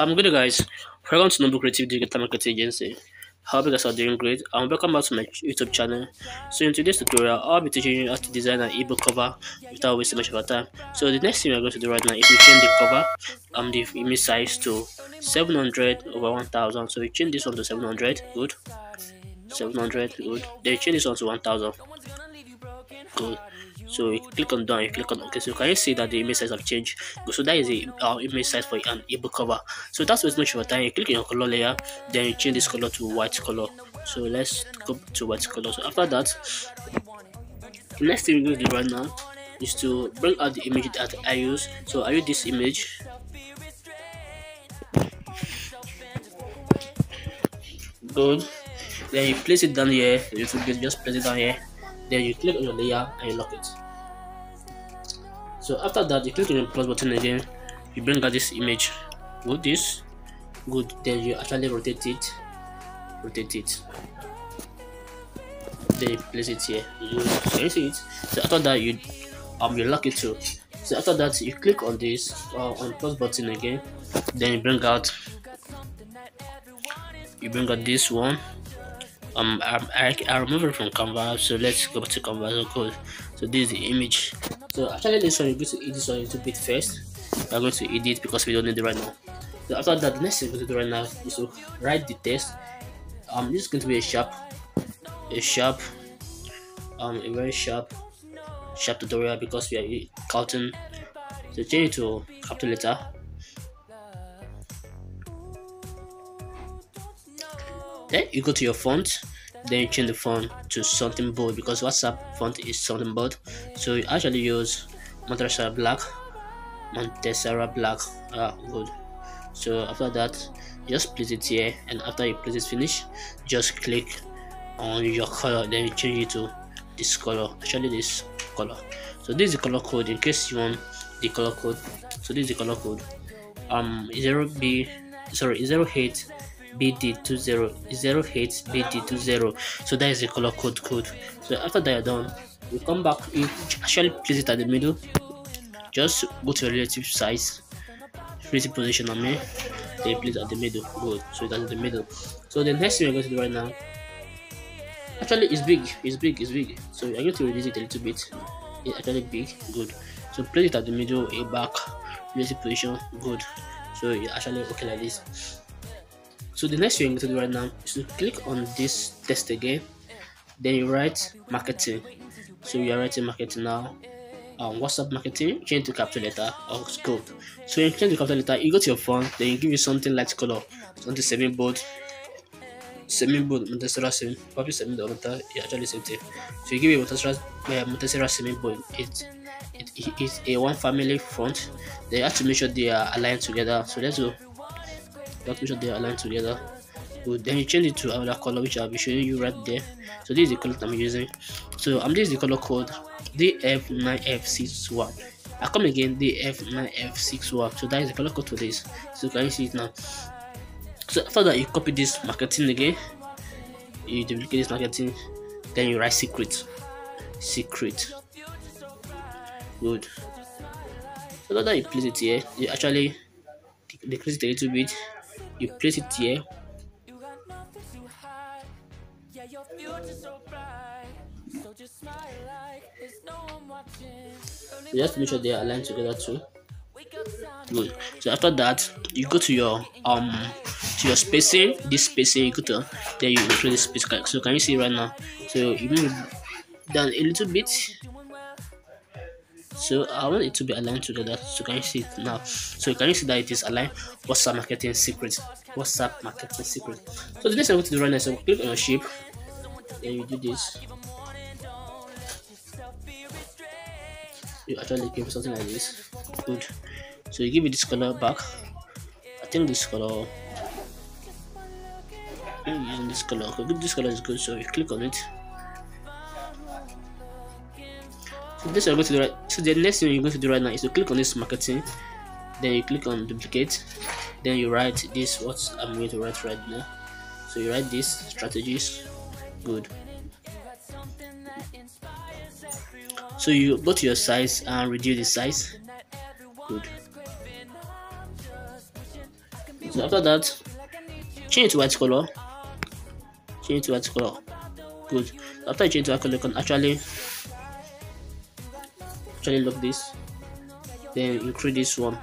I'm good guys. Welcome to Noble Creative Digital Marketing Agency. Hope you guys are doing great and welcome back to my YouTube channel. So in today's tutorial, I'll be teaching you how to design an ebook cover without wasting much of our time. So the next thing we're going to do right now is to change the cover and the image size to 700 over 1000. So we change this one to 700, good. 700, good. Then change this one to 1000, good so you click on done you click on okay so you can see that the image size have changed. So that is the uh, image size for an ebook cover. So that's what's much of time. You click on your color layer then you change this color to white color. So let's go to white color. So after that the next thing we're going to do right now is to bring out the image that i use. So i use this image. Good. Then you place it down here. You just place it down here then you click on your layer and you lock it. So after that you click on the plus button again. You bring out this image. With this. Good. Then you actually rotate it. Rotate it. Then you place it here. You, so see it. So after that you um you lock it too. So after that you click on this uh, on plus button again. Then you bring out you bring out this one um I, I, remove it from canva so let's go to canva. So cool so this is the image. So actually this one you're going to edit this one a little bit first. We're going to edit because we don't need it right now. So after that the next thing we're going to do right now is to write the text. Um this is going to be a sharp a sharp um a very sharp sharp tutorial because we are counting so change it to capital letter then you go to your font then you change the font to something bold because whatsapp font is something bold. So you actually use montserrat black montserrat black ah good. So after that just place it here and after you place it finish just click on your color then you change it to this color actually this color. So this is the color code in case you want the color code. So this is the color code. Um 0b sorry 08 bd20 08 bd20 so that is the color code code. So after that um, you're done you come back you actually place it at the middle. Just go to your relative size relative position on me then place at the middle good. So that's the middle. So the next thing we're going to do right now actually it's big it's big it's big. So i'm going to reduce it a little bit. It's actually big good. So place it at the middle a back relative position good. So it's actually okay like this so the next thing you're going to do right now is to click on this test again then you write marketing so you are writing marketing now um, WhatsApp marketing, change to capital letter or scope. So you change to capital letter, you go to your phone, then you give you something light color, something semi bold, semi bold, Montserrat semi, probably semi the yeah, actually same thing. So you give it Montserrat, uh, Montserrat semi bold. It, it, it, it's a one family front. They have to make sure they are aligned together. So let's go that sure they align together. Good then you change it to another color which i'll be showing you right there. So this is the color i'm using. So i'm um, is the color code df9f61 i come again df9f61 so that is the color code for this. So can you see it now? So after that you copy this marketing again. You duplicate this marketing. Then you write secret. Secret. Good. So that you place it here. You actually decrease it a little bit you place it here so just make sure they are aligned together too. Good so after that you go to your um to your spacing this spacing you go to then you increase the space so can you see right now? So you move down a little bit so I want it to be aligned together so can you see it now. So you can you see that it is aligned. WhatsApp marketing secret? WhatsApp marketing secret? So the next thing to do right now is click on your shape then you do this. You actually give something like this. Good. So you give it this color back. I think this color I'm using this color. Okay this color is good so you click on it so this is going to do right so the next thing you're going to do right now is to click on this marketing then you click on duplicate then you write this what i'm going to write right now. So you write this strategies good. So you go to your size and reduce the size good. So after that change to white color change to white color good. After you change to white color you can actually actually look this. Then increase this one.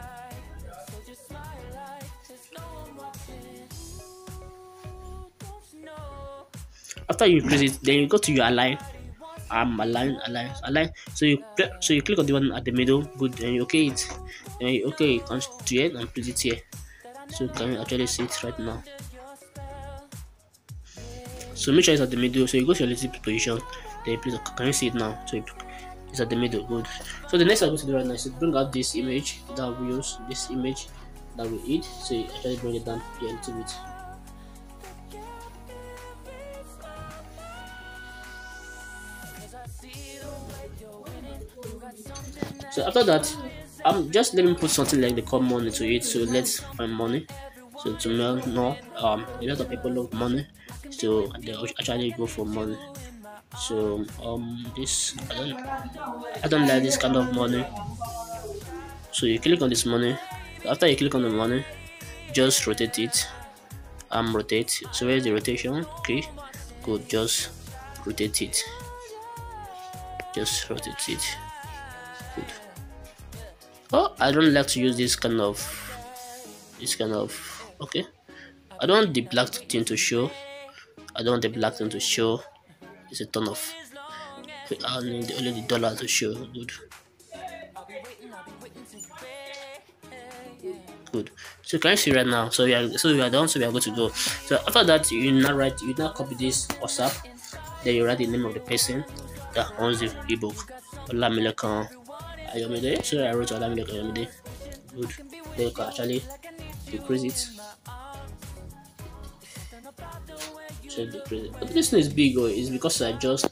After you increase it then you go to your align. Um align align align. So you so you click on the one at the middle good then you okay it. Then you okay it comes to and put it here. So you can actually see it right now. So make sure it's at the middle. So you go to your relative position then please can you see it now? So it's at the middle good. So the next i'm going to do right now is to bring out this image that we use this image that we eat. So actually bring it down here a little bit so after that i'm just let me put something like the call money to it. So let's find money. So to know um a lot of people love money. So they actually go for money so um this i don't i don't like this kind of money. So you click on this money. After you click on the money just rotate it. Um rotate. So where's the rotation? Okay good. Just rotate it. Just rotate it. Good. Oh i don't like to use this kind of this kind of okay. I don't want the black thing to show. I don't want the black thing to show it's a ton of need only the dollar to show good good. So can you see right now? So we are so we are done so we are good to go. So after that you now write you now copy this whatsapp. Then you write the name of the person. That owns the ebook Olamilekan so I wrote Olamilekan good. Then you can actually decrease it it but this thing is big oh it's because I just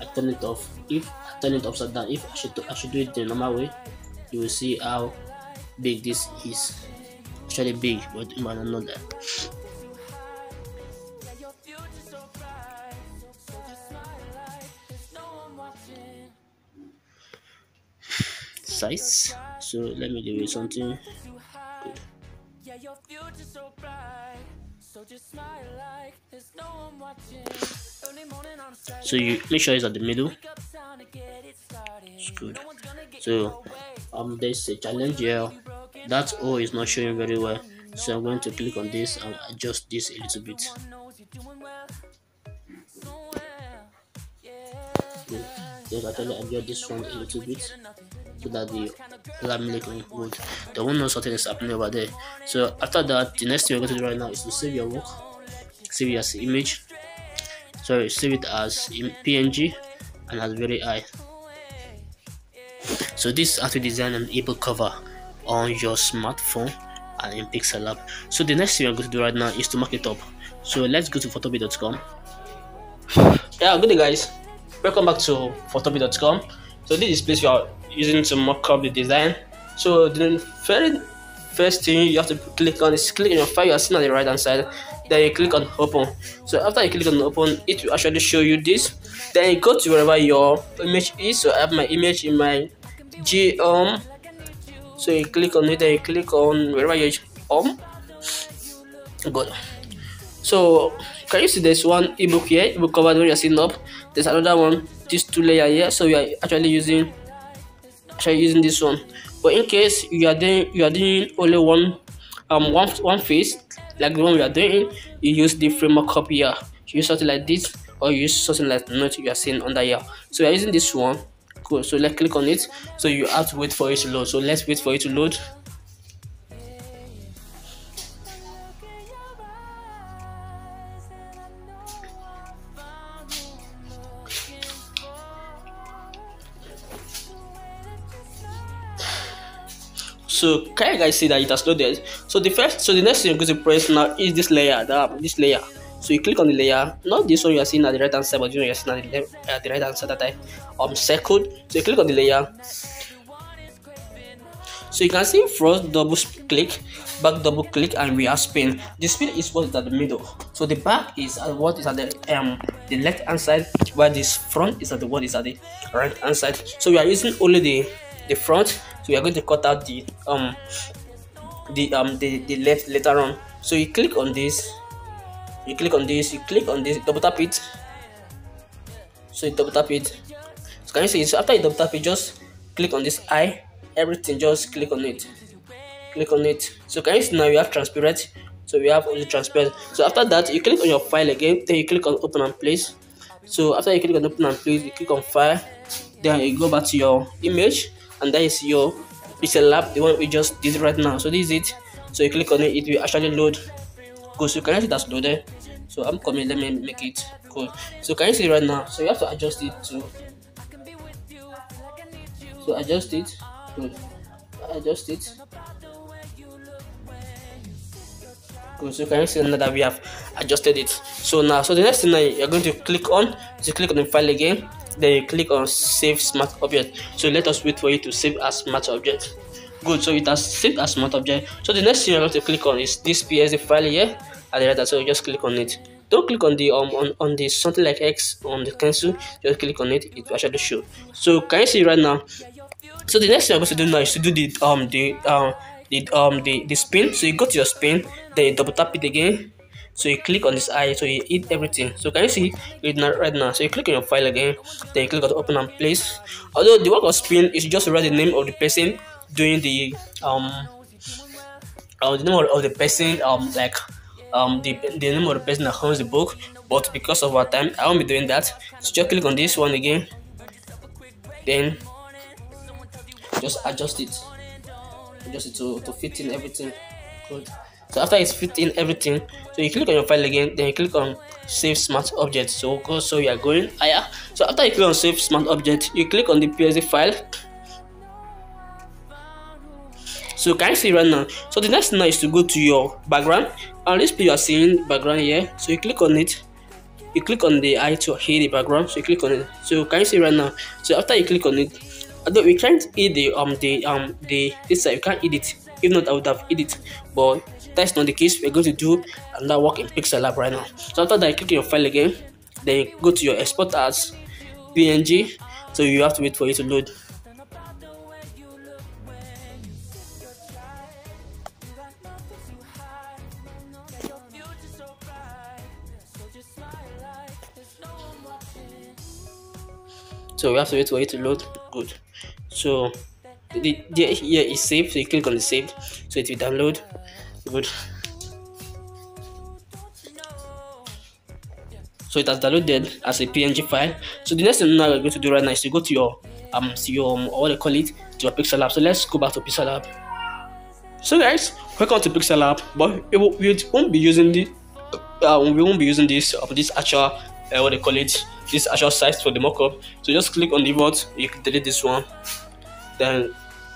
I turn it off. If I turn it upside down if I should I should do it the normal way you will see how big this is. Actually big but you might not know that. Size? So let me give you something. Good so you make sure it's at the middle. It's good. So um there's a challenge here. that O is not showing very well. so I'm going to click on this and adjust this a little bit. Good. Just actually adjust this one a little bit that the laminating would they won't know something is happening over there. So after that the next thing we're going to do right now is to save your work save it as image. Sorry save it as png and as very high. So this is how to design an ebook cover on your smartphone and in pixel lab. So the next thing we're going to do right now is to mark it up. So let's go to photopea.com yeah good day guys. Welcome back to photopea.com so this is place are using to mock up the design. So the very first thing you have to click on is click on your file you are seeing on the right hand side. Then you click on open. So after you click on open it will actually show you this. Then you go to wherever your image is. So i have my image in my g um so you click on it then you click on wherever your home good. So can you see there's one ebook here? Ebook cover that you're seeing up. There's another one these two layer here. So we are actually using actually using this one. But in case you are doing you are doing only one um one one face like the one we are doing you use the framework copy here. You use something like this or you use something like note you are seeing under here. So we are using this one. Cool. So let's click on it. So you have to wait for it to load. So let's wait for it to load so can you guys see that it has loaded? So the first so the next thing you're going to press now is this layer that this layer. So you click on the layer. Not this one you are seeing at the right hand side but you know you're seeing at the, the right hand side that i um circled. So you click on the layer. So you can see front double click back double click and we are spin the spin is what is at the middle. So the back is at what is at the um the left hand side while this front is at the what is at the right hand side. So we are using only the the front so we are going to cut out the um the um the, the left later on so you click on this. You click on this. You click on this. Double tap it. So you double tap it. So can you see? So after you double tap it just click on this eye. Everything just click on it. Click on it. So can you see now you have transparent so we have only transparent so after that you click on your file again. Then you click on open and place. So after you click on open and place you click on file. Then you go back to your image and that is your pixel lab the one we just did right now. So this is it. So you click on it it will actually load. Go so can you see that's loaded so i'm coming let me make it cool. So can you see right now? So you have to adjust it to so adjust it good adjust it. Good so can you see now that we have adjusted it? So now so the next thing you're going to click on is you click on the file again then you click on save smart object. So let us wait for you to save as smart object. Good so it has saved as smart object. So the next thing you're going to click on is this psd file here at the right so just click on it. Don't click on the um on, on the something like x on the cancel just click on it it actually show. So can you see right now? So the next thing i'm going to do now is to do the um the um the um the, the spin. So you go to your spin then you double tap it again so you click on this eye so you eat everything. So can you see? It right now. So you click on your file again then you click on open and place. Although the work of spin is just write the name of the person doing the um uh, the name of the person um like um the, the name of the person that owns the book. But because of our time i won't be doing that. So just click on this one again. Then just adjust it. Adjust it to, to fit in everything. Good so after it's fit in everything so you click on your file again then you click on save smart object. So go so you are going higher. So after you click on save smart object you click on the psd file. So can you see right now? So the next thing now is to go to your background. And this you are seeing background here. So you click on it. You click on the eye to hide the background. So you click on it. So can you see right now? So after you click on it although we can't hide the um the um the this side you can't edit. If not i would have edit. But that's not the case we're going to do another work in pixel lab right now. So after that you click your file again then you go to your export as png so you have to wait for it to load. So we have to wait for it to load. Good. So the, the here is saved so you click on the saved so it will download good. So it has downloaded as a png file. So the next thing now we're going to do right now is to go to your um to your um, what they call it to your pixel lab. So let's go back to pixel lab. So guys welcome to pixel lab. But it will, we won't be using the uh, we won't be using this of uh, this actual uh, what they call it this actual size for the mockup. So just click on the vote you can delete this one. Then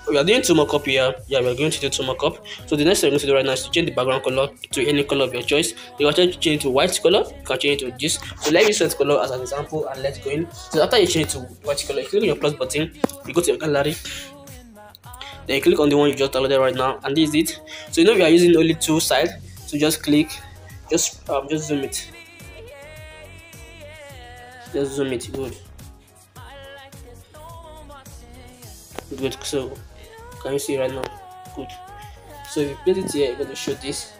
we are doing two mockup here. Yeah we are going to do two mockup so the next thing we're going to do right now is to change the background color to any color of your choice. You can change it to white color you can change it to this. So let me set color as an example and let's go in. So after you change it to white color you click on your plus button you go to your gallery. Then you click on the one you just downloaded right now and this is it. So you know we are using only two sides. So just click just um just zoom it. Just zoom it. Good. Good. So can you see right now? Good. So if you put it here you're to show this.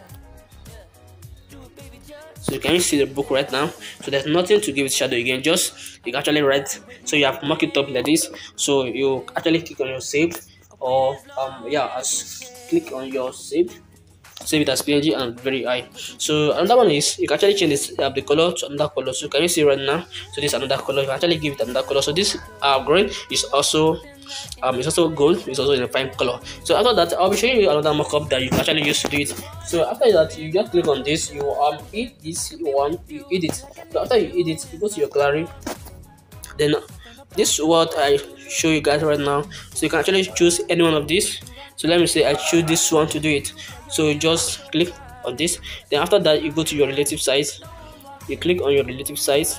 So you can you see the book right now? So there's nothing to give it shadow again just you actually write. So you have mark it up like this. So you actually click on your save or um yeah as click on your save. Save it as png and very high. So another one is you can actually change this uh, the color to another color. So can you see right now? So this another color you can actually give it another color. So this uh green is also um it's also gold it's also in a fine color. So after that i'll be showing you another mockup that you can actually use to do it. So after that you just click on this you um eat this one you edit so after you edit you go to your gallery. Then this is what i show you guys right now. So you can actually choose any one of these. So let me say i choose this one to do it. So you just click on this. Then after that you go to your relative size. You click on your relative size.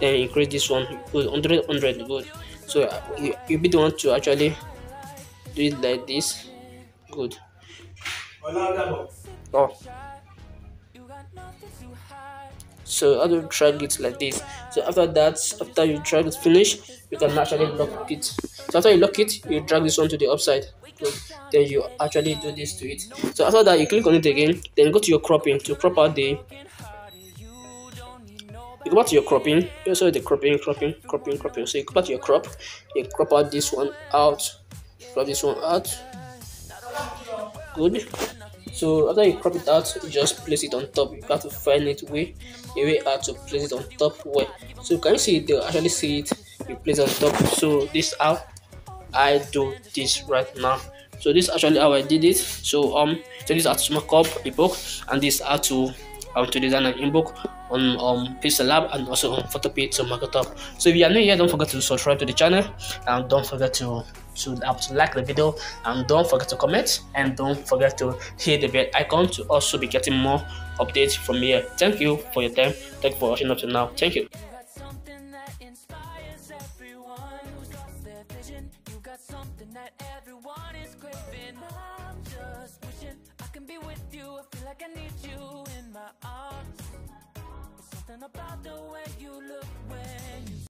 Then increase this one. Put 100 100 good so uh, you, you be the one to actually do it like this. Good. Oh. So how do you drag it like this? So after that after you drag it finish you can actually lock it. So after you lock it you drag this one to the upside. Close then you actually do this to it. So after that you click on it again. Then go to your cropping to crop out the you go back to your cropping you also the cropping cropping cropping cropping so you go back to your crop. You crop out this one out. Crop this one out. Good. So after you crop it out you just place it on top. You have to find it way a way how to place it on top where. So you can you see they'll actually see it. You place on top. So this how i do this right now. So this actually how i did it. So um so this is how to mark up a book and this how to um to design an ebook on um Pixellab and also on Photopea to mark it up. So if you are new here, don't forget to subscribe to the channel and don't forget to to, to like the video and don't forget to comment and don't forget to hit the bell icon to also be getting more updates from here. Thank you for your time. Thank you for watching up to now. Thank you. Like I need you in my arms. There's something about the way you look when you